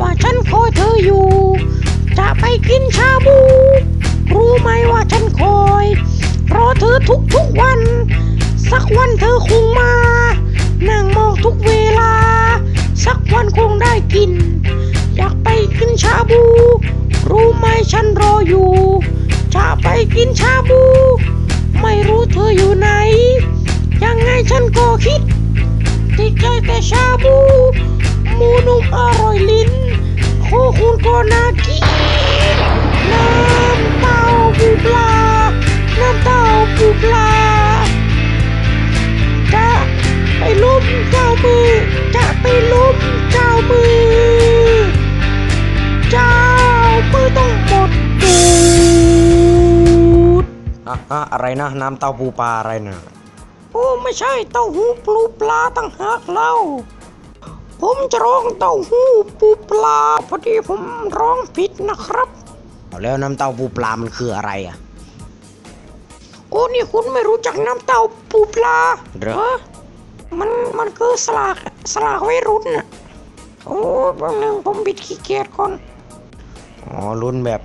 ว่าฉันคอยเธออยู่ จะไปกินชาบู รู้ไหมว่าฉันคอยรอเธอทุกทุกๆวัน สักวันเธอคงมา นั่งมองทุกเวลา สักวันคงได้กิน อยากไปกินชาบู รู้ไหมฉันรออยู่ จะไปกินชาบู ไม่รู้เธออยู่ไหน ยังไงฉันก็คิดติดใจแต่ชาบู หมูนุ่มอร่อยลิ้น อะอะอะไรนะ น้ำเต้าปูปลาอะไรนะโอ้ไม่ใช่เต้าหู้ปูปลาตั้งหากเล่าผมจะร้องเต้าหู้ปูปลาพอดีผมร้องผิดนะครับแล้วน้ำเต้าปูปลามันคืออะไรอะโอ้นี่คุณไม่รู้จักน้ำเต้าปูปลาเหรอมันมันคือสลากสลากวัยรุ่นน่ะโอ้แป๊บนึงผมบิดขี้เกียจก่อนอ๋อรุ่นแบบ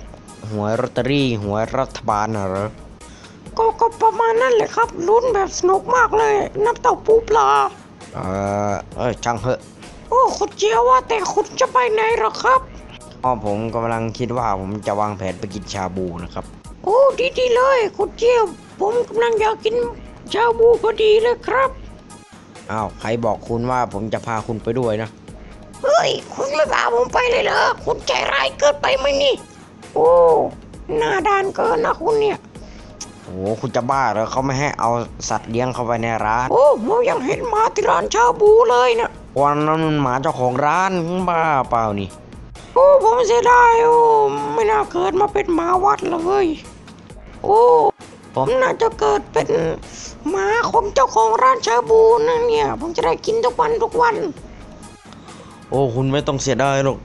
หวยลอตเตอรี่หวยรัฐบาลน่ะเหรอ ก็ก็ประมาณนั้นแหละครับลุ้นแบบสนุกมากเลย น้ำเต้าปูปลา เออเอ้ยช่างเหอะโอ้คุณเจียวว่าแต่คุณจะไปไหนเหรอครับอ๋อผมกำลังคิดว่าผมจะวางแผนไปกินชาบูนะครับ โอ้ดีดีๆเลยคุณเจียว ผมกำลังอยากกินชาบูพอดีเลยครับ อ้าวใครบอกคุณว่าผมจะพาคุณไปด้วยนะ เฮ้ย คุณไม่พาผมไปเลยเหรอคุณใจร้ายเกินไปไหมนี่ โอ้หน้าด้านเกินนะคุณเนี่ย โอ้โหคุณจะบ้าเหรอเขาไม่ให้เอาสัตว์เลี้ยงเข้าไปในร้าน โอ้ผมยังเห็นหมาที่ร้านชาบูเลยนะวันนั้นมันหมาเจ้าของร้านบ้าเปล่านี่ โอ้ผมเสียดายโอ้ไม่น่าเกิดมาเป็นหมาวัดเลยโอ้ผมน่าจะเกิดเป็นหมาของเจ้าของร้านชาบูนะเนี่ย ผมจะได้กินทุกวันทุกวัน โอ้คุณไม่ต้องเสียดายหรอก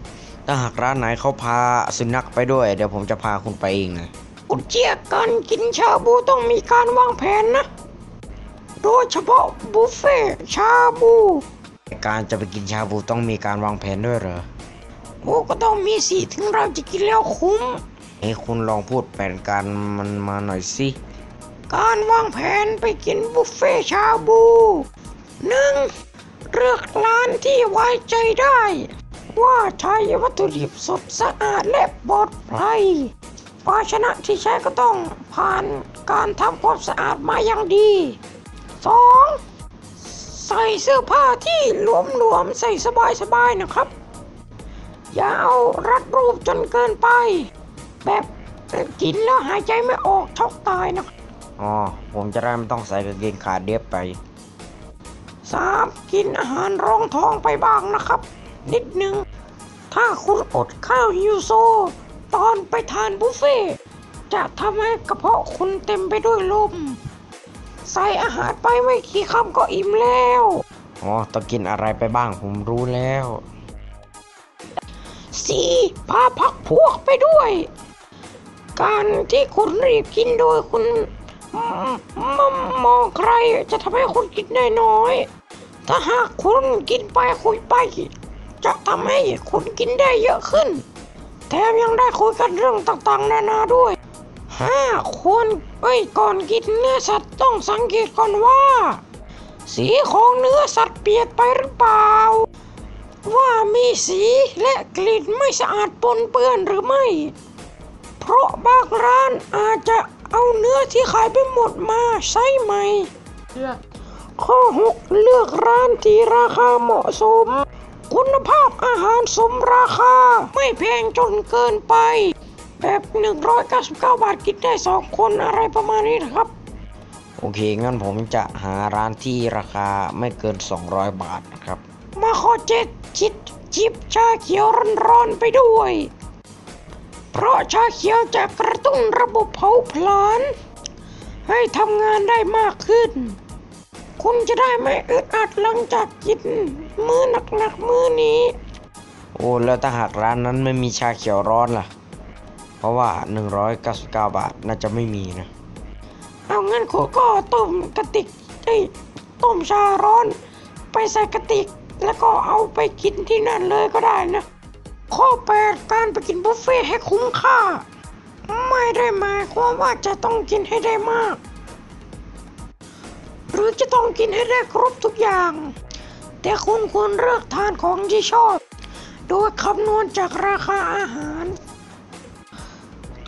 ถ้าหากร้านไหนเขาพาสุนัขไปด้วย เดี๋ยวผมจะพาคุณไปเองนะ คุณเจียการกินชาบูต้องมีการวางแผนนะ โดยเฉพาะบุฟเฟ่ต์ชาบู การจะไปกินชาบูต้องมีการวางแผนด้วยเหรอโอ้ก็ต้องมีสิถึงเราจะกินแล้วคุ้มเอ้คุณลองพูดแผนการมันมาหน่อยสิ การวางแผนไปกินบุฟเฟ่ต์ชาบูหนึ่งเลือกร้านที่ไว้ใจได้ ว่าใช้วัตถุดิบสดสะอาดและปลอดภัย ภาชนะที่ใช้ก็ต้องผ่านการทำความสะอาดมาอย่างดีสองใส่เสื้อผ้าที่หลวมๆใส่สบายๆนะครับ อย่าเอารัดรูปจนเกินไป แบบกินแล้วหายใจไม่ออกช็อกตายนะครับอ๋อผมจะได้ไม่ต้องใส่กางเกงขาเดียบไปสามกินอาหารรองท้องไปบ้างนะครับ นิดนึง ถ้าคุณอดข้าวฮิวโซ ตอนไปทานบุฟเฟ่ต์จะทำให้กระเพาะคุณเต็มไปด้วยลม ใส่อาหารไปไม่กี่คำก็อิ่มแล้ว อ๋อต้องกินอะไรไปบ้างผมรู้แล้วสี่พาพักพวกไปด้วย การที่คุณรีบกินโดยคุณมมมองใครจะทำให้คุณกินได้น้อย ถ้าหากคุณกินไปคุยไป จะทำให้คุณกินได้เยอะขึ้น แถมยังได้คุยกันเรื่องต่างๆ นานาด้วยห้าควรเอ้ยก่อนกินเนื้อสัตว์ต้องสังเกตก่อนว่า สีของเนื้อสัตว์เปลี่ยนไปหรือเปล่า ว่ามีสีและกลิ่นไม่สะอาดปนเปื้อนหรือไม่ เพราะบางร้านอาจจะเอาเนื้อที่ขายไปหมดมาใช้ใหม่ข้อ 6 เลือกร้านที่ราคาเหมาะสม คุณภาพอาหารสมราคา ไม่แพงจนเกินไป แบบ 199 บาทกินได้ 2 คนอะไรประมาณนี้นะครับ โอเค งั้นผมจะหาร้านที่ราคาไม่เกิน 200 บาทนะครับ มาข้อเจ็ดจิตจิบชาเขียวร้อนๆไปด้วย เพราะชาเขียวจะกระตุ้นระบบเผาผลาญให้ทำงานได้มากขึ้น คุณจะได้ไม่อึดอัดหลังจากกิน มื้อหนักๆมื้อนี้ โอ้แล้วถ้าหากร้านนั้นไม่มีชาเขียวร้อนล่ะ เพราะว่า 199 บาทน่าจะไม่มีนะ เอางั้นคุณก็ต้มกระติกเอ้ยต้มชาร้อน ไปใส่กระติก แล้วก็เอาไปกินที่นั่นเลยก็ได้นะ ข้อ8การไปกินบุฟเฟ่ต์ให้คุ้มค่า ไม่ได้หมายความว่าจะต้องกินให้ได้มาก หรือจะต้องกินให้ได้ครบทุกอย่าง แต่คุณควรเลือกทานของที่ชอบ โดยคำนวณจากราคาอาหาร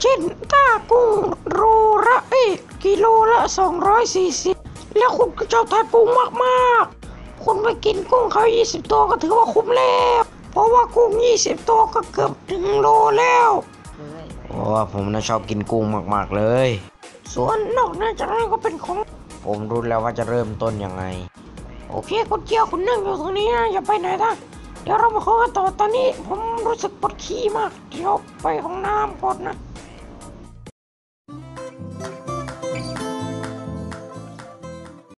เช่นถ้ากุ้งโลละเอ้ยกิโลละ 240 แล้วคุณก็ชอบทานกุ้งมากๆ คุณไปกินกุ้งเขา 20 ตัวก็ถือว่าคุ้มแล้ว เพราะว่ากุ้ง 20 ตัวก็เกือบถึงโลแล้วเพราะว่าผมน่ะชอบกินกุ้งมาก ๆ เลย ส่วนนอกนั้นจากนั้นก็เป็นของ ผมรู้แล้วว่าจะเริ่มต้นยังไง โอเคคุณเจียวคุณนั่งอยู่ตรงนี้นะอย่าไปไหนนะเดี๋ยวเรามาคุยกันต่อตอนนี้ ผมรู้สึกปวดขี้มาก เดี๋ยวไปห้องน้ำก่อนนะ